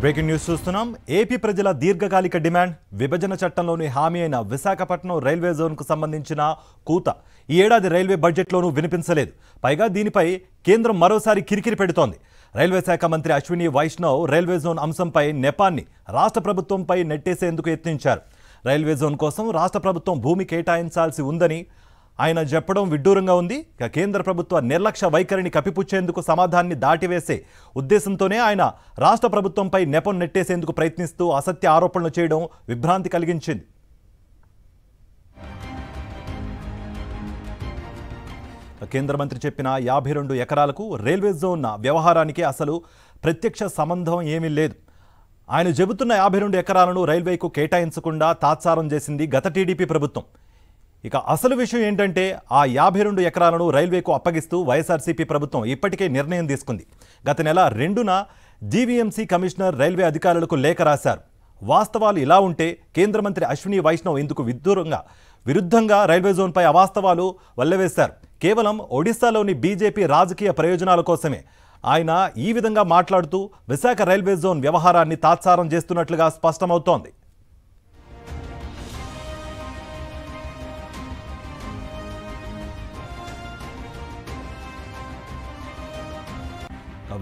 Breaking news చూస్తున్నాం. AP ప్రజల దీర్ఘకాలిక డిమాండ్ విభజన చట్టంలోని హామీ అయిన విశాఖపట్నం రైల్వే జోన్కు సంబంధించిన కూత. ఈ ఏడాది రైల్వే బడ్జెట్లోనూ వినిపించలేదు. పైగా దీనిపై కేంద్రం మరోసారి కిరికిరి పెడుతోంది. రైల్వే శాఖ మంత్రి అశ్విని వైష్ణవ్ రైల్వే జోన్ అంశంపై నెపాన్ని రాష్ట్ర ప్రభుత్వంపై నెట్టేసేందుకు యత్నించారు. రైల్వే జోన్ కోసం రాష్ట్ర ప్రభుత్వం భూమి కేటాయించాల్సి ఉందని ఆయన చెప్పడం విడ్డూరంగా ఉంది. ఇక కేంద్ర ప్రభుత్వ నిర్లక్ష్య వైఖరిని కప్పిపుచ్చేందుకు సమాధానాన్ని దాటివేసే ఉద్దేశంతోనే ఆయన రాష్ట్ర ప్రభుత్వంపై నెపం నెట్టేసేందుకు ప్రయత్నిస్తూ అసత్య ఆరోపణలు చేయడం విభ్రాంతి కలిగించింది. కేంద్ర మంత్రి చెప్పిన యాభై రెండు ఎకరాలకు రైల్వే జోన్ వ్యవహారానికి అసలు ప్రత్యక్ష సంబంధం ఏమీ లేదు. ఆయన చెబుతున్న యాభై రెండు ఎకరాలను రైల్వేకు కేటాయించకుండా తాత్సారం చేసింది గత టీడీపీ ప్రభుత్వం. ఇక అసలు విషయం ఏంటంటే ఆ యాభై రెండు ఎకరాలను రైల్వేకు అప్పగిస్తూ వైఎస్ఆర్సీపీ ప్రభుత్వం ఇప్పటికే నిర్ణయం తీసుకుంది. గత నెల రెండున జీవీఎంసీ కమిషనర్ రైల్వే అధికారులకు లేఖ రాశారు. వాస్తవాలు ఇలా ఉంటే కేంద్ర మంత్రి అశ్విని వైష్ణవ్ ఇందుకు విదూరంగా విరుద్ధంగా రైల్వే జోన్పై అవాస్తవాలు వల్లవేశారు. కేవలం ఒడిశాలోని బీజేపీ రాజకీయ ప్రయోజనాల కోసమే. ఆయన ఈ విధంగా మాట్లాడుతూ విశాఖ రైల్వే జోన్ వ్యవహారాన్ని తాత్సారం చేస్తున్నట్లుగా స్పష్టమవుతోంది.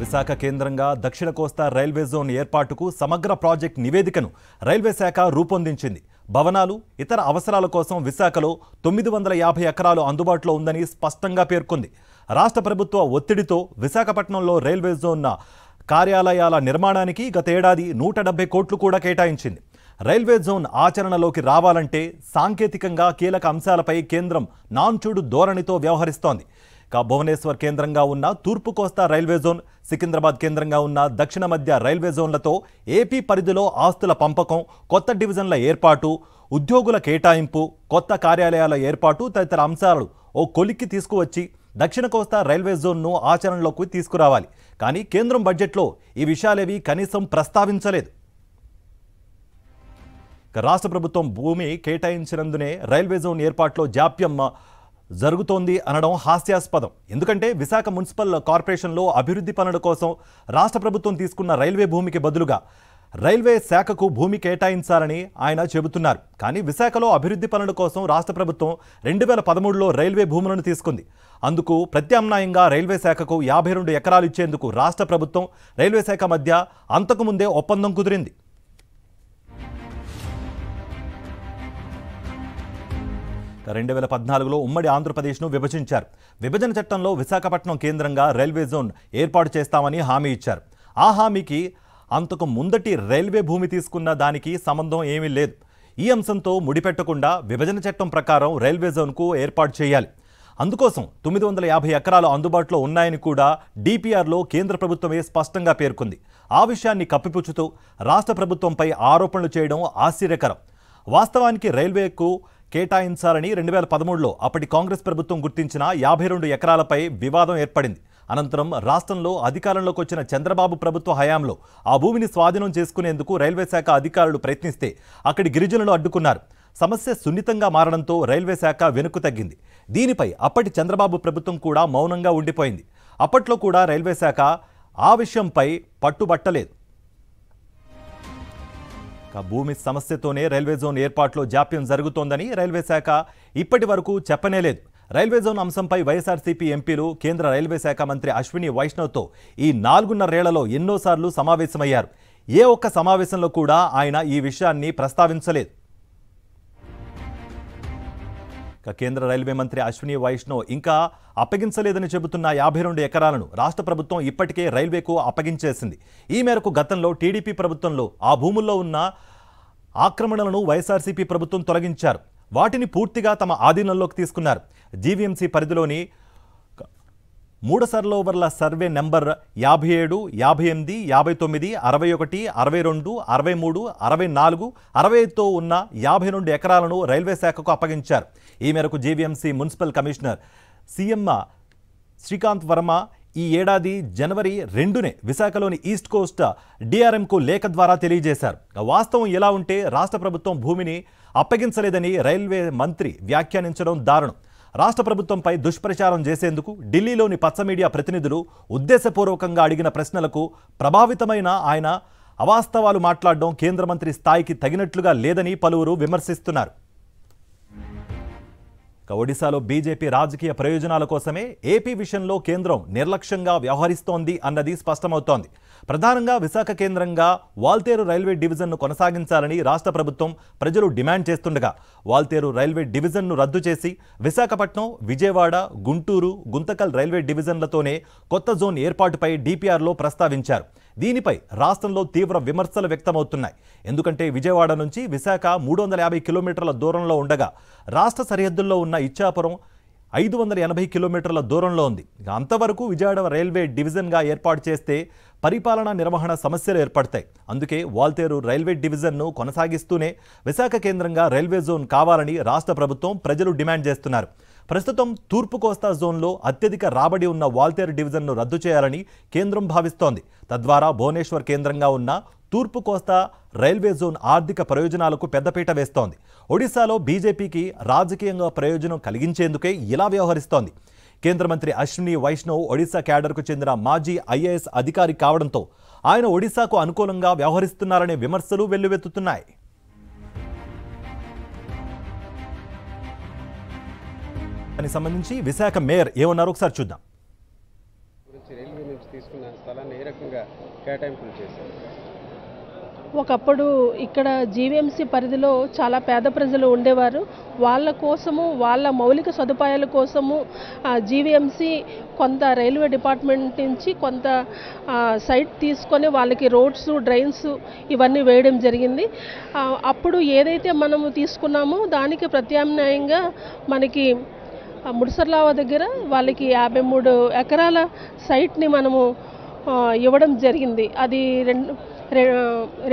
విశాఖ కేంద్రంగా దక్షిణ కోస్తా రైల్వే జోన్ ఏర్పాటుకు సమగ్ర ప్రాజెక్ట్ నివేదికను రైల్వే శాఖ రూపొందించింది. భవనాలు ఇతర అవసరాల కోసం విశాఖలో తొమ్మిది వందల యాభై ఎకరాలు అందుబాటులో ఉందని స్పష్టంగా పేర్కొంది. రాష్ట్ర ప్రభుత్వ ఒత్తిడితో విశాఖపట్నంలో రైల్వే జోన్ కార్యాలయాల నిర్మాణానికి గతేడాది నూట డెబ్బై కోట్లు కూడా కేటాయించింది. రైల్వే జోన్ ఆచరణలోకి రావాలంటే సాంకేతికంగా కీలక అంశాలపై కేంద్రం నాన్చూడు ధోరణితో వ్యవహరిస్తోంది. భువనేశ్వర్ కేంద్రంగా ఉన్న తూర్పు కోస్తా రైల్వే జోన్ సికింద్రాబాద్ కేంద్రంగా ఉన్న దక్షిణ మధ్య రైల్వే జోన్లతో ఏపీ పరిధిలో ఆస్తుల పంపకం కొత్త డివిజన్ల ఏర్పాటు ఉద్యోగుల కేటాయింపు కొత్త కార్యాలయాల ఏర్పాటు తదితర అంశాలు ఓ కొలిక్కి తీసుకువచ్చి దక్షిణ కోస్తా రైల్వే జోన్ను ఆచరణలోకి తీసుకురావాలి. కానీ కేంద్రం బడ్జెట్లో ఈ విషయాలేవి కనీసం ప్రస్తావించలేదు. రాష్ట్ర ప్రభుత్వం భూమి కేటాయించినందునే రైల్వే జోన్ ఏర్పాట్లో జాప్యం జరుగుతోంది అనడం హాస్యాస్పదం. ఎందుకంటే విశాఖ మున్సిపల్ కార్పొరేషన్లో అభివృద్ధి పనుల కోసం రాష్ట్ర ప్రభుత్వం తీసుకున్న రైల్వే భూమికి బదులుగా రైల్వే శాఖకు భూమి కేటాయించాలని ఆయన చెబుతున్నారు. కానీ విశాఖలో అభివృద్ధి పనుల కోసం రాష్ట్ర ప్రభుత్వం రెండు వేల పదమూడులో రైల్వే భూములను తీసుకుంది. అందుకు ప్రత్యామ్నాయంగా రైల్వే శాఖకు యాభై రెండు ఎకరాలు ఇచ్చేందుకు రాష్ట్ర ప్రభుత్వం రైల్వే శాఖ మధ్య అంతకుముందే ఒప్పందం కుదిరింది. రెండు వేల పద్నాలుగులో ఉమ్మడి ఆంధ్రప్రదేశ్ను విభజించారు. విభజన చట్టంలో విశాఖపట్నం కేంద్రంగా రైల్వే జోన్ ఏర్పాటు చేస్తామని హామీ ఇచ్చారు. ఆ హామీకి అంతకు ముందటి రైల్వే భూమి తీసుకున్న దానికి సంబంధం ఏమీ లేదు. ఈ అంశంతో ముడిపెట్టకుండా విభజన చట్టం ప్రకారం రైల్వే జోన్కు ఏర్పాటు చేయాలి. అందుకోసం తొమ్మిది వందల యాభై ఎకరాలు అందుబాటులో ఉన్నాయని కూడా డిపిఆర్లో కేంద్ర ప్రభుత్వమే స్పష్టంగా పేర్కొంది. ఆ విషయాన్ని కప్పిపుచ్చుతూ రాష్ట్ర ప్రభుత్వంపై ఆరోపణలు చేయడం ఆశ్చర్యకరం. వాస్తవానికి రైల్వేకు కేటాయించాలని రెండు వేల పదమూడులో అప్పటి కాంగ్రెస్ ప్రభుత్వం గుర్తించిన యాభై రెండు ఎకరాలపై వివాదం ఏర్పడింది. అనంతరం రాష్ట్రంలో అధికారంలోకి వచ్చిన చంద్రబాబు ప్రభుత్వ హయాంలో ఆ భూమిని స్వాధీనం చేసుకునేందుకు రైల్వే శాఖ అధికారులు ప్రయత్నిస్తే అక్కడి గిరిజనులు అడ్డుకున్నారు. సమస్య సున్నితంగా మారడంతో రైల్వే శాఖ వెనుక్కు తగ్గింది. దీనిపై అప్పటి చంద్రబాబు ప్రభుత్వం కూడా మౌనంగా ఉండిపోయింది. అప్పట్లో కూడా రైల్వే శాఖ ఆ విషయంపై పట్టుబట్టలేదు. భూమి సమస్యతోనే రైల్వే జోన్ ఏర్పాట్లో జాప్యం జరుగుతోందని రైల్వే శాఖ ఇప్పటి వరకు చెప్పనేలేదు రైల్వే జోన్ అంశంపై వైఎస్ఆర్సీపీ ఎంపీలు కేంద్ర రైల్వే శాఖ మంత్రి అశ్విని వైష్ణవ్తో ఈ నాలుగున్నరేళ్ళలో ఎన్నోసార్లు సమావేశమయ్యారు. ఏ ఒక్క సమావేశంలో కూడా ఆయన ఈ విషయాన్ని ప్రస్తావించలేదు. కేంద్ర రైల్వే మంత్రి అశ్విని వైష్ణవ్ ఇంకా అప్పగించలేదని చెబుతున్న యాభై రెండు ఎకరాలను రాష్ట్ర ప్రభుత్వం ఇప్పటికే రైల్వేకు అప్పగించేసింది. ఈ మేరకు గతంలో టీడీపీ ప్రభుత్వంలో ఆ భూముల్లో ఉన్న ఆక్రమణలను వైఎస్ఆర్సీపీ ప్రభుత్వం తొలగించారు. వాటిని పూర్తిగా తమ ఆధీనంలోకి తీసుకున్నారు. జీవీఎంసీ పరిధిలోని మూడు సర్లోవర్ల సర్వే నెంబర్ యాభై ఏడు యాభై ఎనిమిది యాభై తొమ్మిది అరవై ఒకటి అరవై రెండు అరవై మూడు అరవై నాలుగు అరవైతో ఉన్న యాభై రెండు ఎకరాలను రైల్వే శాఖకు అప్పగించారు. ఈ మేరకు GVMC municipal commissioner CM Srikanth Varma ఈ ఏడాది జనవరి రెండునే విశాఖలోని ఈస్ట్ కోస్ట్ డిఆర్ఎంకు లేఖ ద్వారా తెలియజేశారు. వాస్తవం ఎలా ఉంటే రాష్ట్ర ప్రభుత్వం భూమిని అప్పగించలేదని రైల్వే మంత్రి వ్యాఖ్యానించడం దారుణం. రాష్ట్ర ప్రభుత్వంపై దుష్ప్రచారం చేసేందుకు ఢిల్లీలోని పచ్చ మీడియా ప్రతినిధులు ఉద్దేశపూర్వకంగా అడిగిన ప్రశ్నలకు ప్రభావితమైన ఆయన అవాస్తవాలు మాట్లాడడం కేంద్ర మంత్రి స్థాయికి తగినట్లుగా లేదని పలువురు విమర్శిస్తున్నారు. ఒడిశాలో బీజేపీ రాజకీయ ప్రయోజనాల కోసమే ఏపీ విషయంలో కేంద్రం నిర్లక్ష్యంగా వ్యవహరిస్తోంది అన్నది స్పష్టమవుతోంది. ప్రధానంగా విశాఖ కేంద్రంగా వాల్తేరు రైల్వే డివిజన్ను కొనసాగించాలని రాష్ట్ర ప్రభుత్వం ప్రజలు డిమాండ్ చేస్తుండగా వాల్తేరు రైల్వే డివిజన్ను రద్దు చేసి విశాఖపట్నం విజయవాడ గుంటూరు గుంతకల్ రైల్వే డివిజన్లతోనే కొత్త జోన్ ఏర్పాటుపై డిపిఆర్లో ప్రస్తావించారు. దీనిపై రాష్ట్రంలో తీవ్ర విమర్శలు వ్యక్తమవుతున్నాయి. ఎందుకంటే విజయవాడ నుంచి విశాఖ మూడు వందల యాభై కిలోమీటర్ల దూరంలో ఉండగా రాష్ట్ర సరిహద్దుల్లో ఉన్న ఇచ్చాపురం ఐదు వందల ఎనభై కిలోమీటర్ల దూరంలో ఉంది. అంతవరకు విజయవాడ రైల్వే డివిజన్గా ఏర్పాటు చేస్తే పరిపాలనా నిర్వహణ సమస్యలు ఏర్పడతాయి. అందుకే వాల్తేరు రైల్వే డివిజన్ను కొనసాగిస్తూనే విశాఖ కేంద్రంగా రైల్వే జోన్ కావాలని రాష్ట్ర ప్రభుత్వం ప్రజలు డిమాండ్ చేస్తున్నారు. ప్రస్తుతం తూర్పు కోస్తా జోన్లో అత్యధిక రాబడి ఉన్న వాల్తేరు డివిజన్ను రద్దు చేయాలని కేంద్రం భావిస్తోంది. తద్వారా భువనేశ్వర్ కేంద్రంగా ఉన్న తూర్పు కోస్తా రైల్వే జోన్ ఆర్థిక ప్రయోజనాలకు పెద్దపీట వేస్తోంది. ఒడిశాలో బీజేపీకి రాజకీయంగా ప్రయోజనం కలిగించేందుకే ఇలా వ్యవహరిస్తోంది. కేంద్ర మంత్రి అశ్విని వైష్ణవ్ ఒడిశా క్యాడర్కు చెందిన మాజీ ఐఏఎస్ అధికారి కావడంతో ఆయన ఒడిశాకు అనుకూలంగా వ్యవహరిస్తున్నారనే విమర్శలు వెల్లువెత్తుతున్నాయి. దానికి సంబంధించి విశాఖ మేయర్ ఏమన్నారో ఒకసారి చూద్దాం. రైల్వే నుంచి తీసుకున్న స్థలాన్ని ఏ రకంగా కేటాయింపులు చేశారు? ఒకప్పుడు ఇక్కడ జీవీఎంసీ పరిధిలో చాలా పేద ప్రజలు ఉండేవారు. వాళ్ళ కోసము వాళ్ళ మౌలిక సదుపాయాల కోసము జీవీఎంసీ కొంత రైల్వే డిపార్ట్మెంట్ నుంచి కొంత సైట్ తీసుకొని వాళ్ళకి రోడ్స్ డ్రైన్స్ ఇవన్నీ వేయడం జరిగింది. అప్పుడు ఏదైతే మనము తీసుకున్నామో దానికి ప్రత్యామ్నాయంగా మనకి ముడిసర్లావ దగ్గర వాళ్ళకి యాభై మూడు ఎకరాల సైట్ని మనము ఇవ్వడం జరిగింది. అది రెండు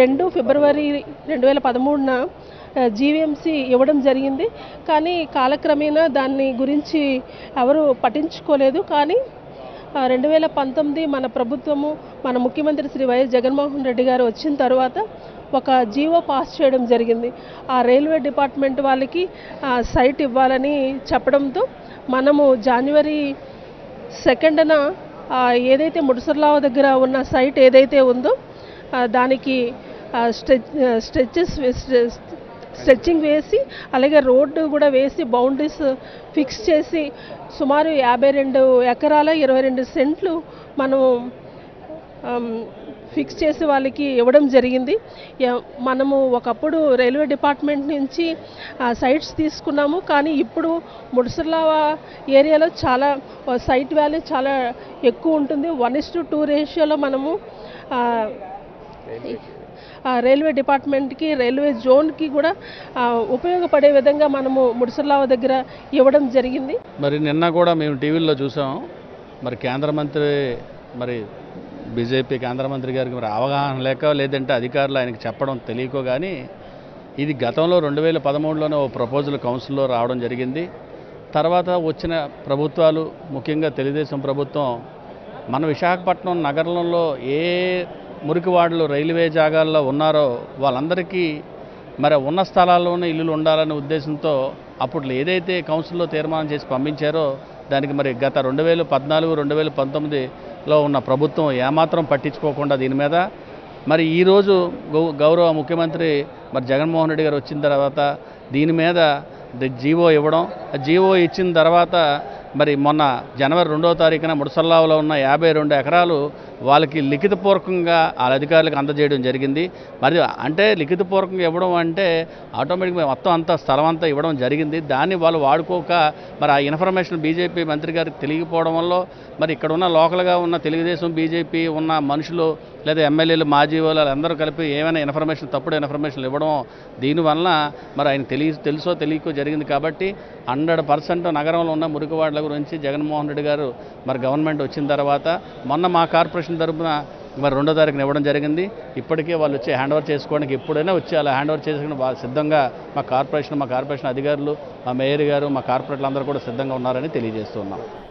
రెండు ఫిబ్రవరి రెండు వేల పదమూడున జీవీఎంసీ ఇవ్వడం జరిగింది. కానీ కాలక్రమేణా దాన్ని గురించి ఎవరు పట్టించుకోలేదు. కానీ రెండు వేల పంతొమ్మిది మన ప్రభుత్వము మన ముఖ్యమంత్రి శ్రీ వైఎస్ జగన్మోహన్ రెడ్డి గారు వచ్చిన తర్వాత ఒక జీవో పాస్ చేయడం జరిగింది. ఆ రైల్వే డిపార్ట్మెంట్ వాళ్ళకి సైట్ ఇవ్వాలని చెప్పడంతో మనము జనవరి సెకండ్న ఏదైతే ముడుసర్లావ దగ్గర ఉన్న సైట్ ఏదైతే ఉందో దానికి స్ట్రెచ్ స్ట్రెచెస్ స్ట్రెచ్చింగ్ వేసి అలాగే రోడ్డు కూడా వేసి బౌండరీస్ ఫిక్స్ చేసి సుమారు యాభై రెండు ఎకరాల ఇరవై రెండు సెంట్లు మనం ఫిక్స్ చేసి వాళ్ళకి ఇవ్వడం జరిగింది. మనము ఒకప్పుడు రైల్వే డిపార్ట్మెంట్ నుంచి సైట్స్ తీసుకున్నాము. కానీ ఇప్పుడు ముడుసర్లా ఏరియాలో చాలా సైట్ వాల్యూ చాలా ఎక్కువ ఉంటుంది. వన్ ఇస్ టు టూ రేషియోలో మనము రైల్వే డిపార్ట్మెంట్కి రైల్వే జోన్కి కూడా ఆ, ఉపయోగపడే విధంగా మనము ముడుసర్లావ దగ్గర ఇవ్వడం జరిగింది. మరి నిన్న కూడా మేము టీవీల్లో చూసాం. మరి కేంద్ర మంత్రి మరి బీజేపీ కేంద్ర మంత్రి గారికి మరి అవగాహన లేక లేదంటే అధికారులు ఆయనకి చెప్పడం తెలియకో కానీ ఇది గతంలో రెండు వేల పదమూడులోనే ఓ ప్రపోజల్ కౌన్సిల్లో రావడం జరిగింది. తర్వాత వచ్చిన ప్రభుత్వాలు ముఖ్యంగా తెలుగుదేశం ప్రభుత్వం మన విశాఖపట్నం నగరంలో ఏ మురికివాడలు రైల్వే జాగాల్లో ఉన్నారో వాళ్ళందరికీ మరి ఉన్న స్థలాల్లోనే ఇల్లులు ఉండాలనే ఉద్దేశంతో అప్పుడు ఏదైతే కౌన్సిల్లో తీర్మానం చేసి పంపించారో దానికి మరి గత రెండు వేల పద్నాలుగు రెండు వేల పంతొమ్మిదిలో ఉన్న ప్రభుత్వం ఏమాత్రం పట్టించుకోకుండా దీని మీద. మరి ఈరోజు గౌ గౌరవ ముఖ్యమంత్రి మరి జగన్మోహన్ రెడ్డి గారు వచ్చిన తర్వాత దీని మీద జీవో ఇవ్వడం జీవో ఇచ్చిన తర్వాత మరి మొన్న జనవరి రెండవ తారీఖున ముడసల్లావులో ఉన్న యాభై రెండు ఎకరాలు వాళ్ళకి లిఖితపూర్వకంగా వాళ్ళ అధికారులకు అందజేయడం జరిగింది. మరి అంటే లిఖితపూర్వకంగా ఇవ్వడం అంటే ఆటోమేటిక్గా మొత్తం అంతా స్థలం అంతా ఇవ్వడం జరిగింది. దాన్ని వాళ్ళు వాడుకోక మరి ఆ ఇన్ఫర్మేషన్ బీజేపీ మంత్రి గారికి తెలియకపోవడం వల్ల మరి ఇక్కడ ఉన్న లోకల్గా ఉన్న తెలుగుదేశం బీజేపీ ఉన్న మనుషులు లేదా ఎమ్మెల్యేలు మాజీ వాళ్ళు అందరూ కలిపి ఏమైనా ఇన్ఫర్మేషన్ తప్పుడు ఇన్ఫర్మేషన్ ఇవ్వడం దీనివల్ల మరి ఆయన తెలియ తెలుసో తెలియకో జరిగింది. కాబట్టి హండ్రెడ్ పర్సెంట్ నగరంలో ఉన్న మురికివాడ మురికివాడల గురించి జగన్మోహన్ రెడ్డి గారు మరి గవర్నమెంట్ వచ్చిన తర్వాత మొన్న మా కార్పొరేషన్ తరపున మరి రెండో తారీఖున ఇవ్వడం జరిగింది. ఇప్పటికే వాళ్ళు వచ్చి హ్యాండ్ ఓవర్ చేసుకోవడానికి ఎప్పుడైనా వచ్చి అలా హ్యాండ్ ఓవర్ చేసుకుని సిద్ధంగా మా కార్పొరేషన్ మా కార్పొరేషన్ అధికారులు మా మేయర్ గారు మా కార్పొరేట్లు అందరూ కూడా సిద్ధంగా ఉన్నారని తెలియజేస్తున్నాం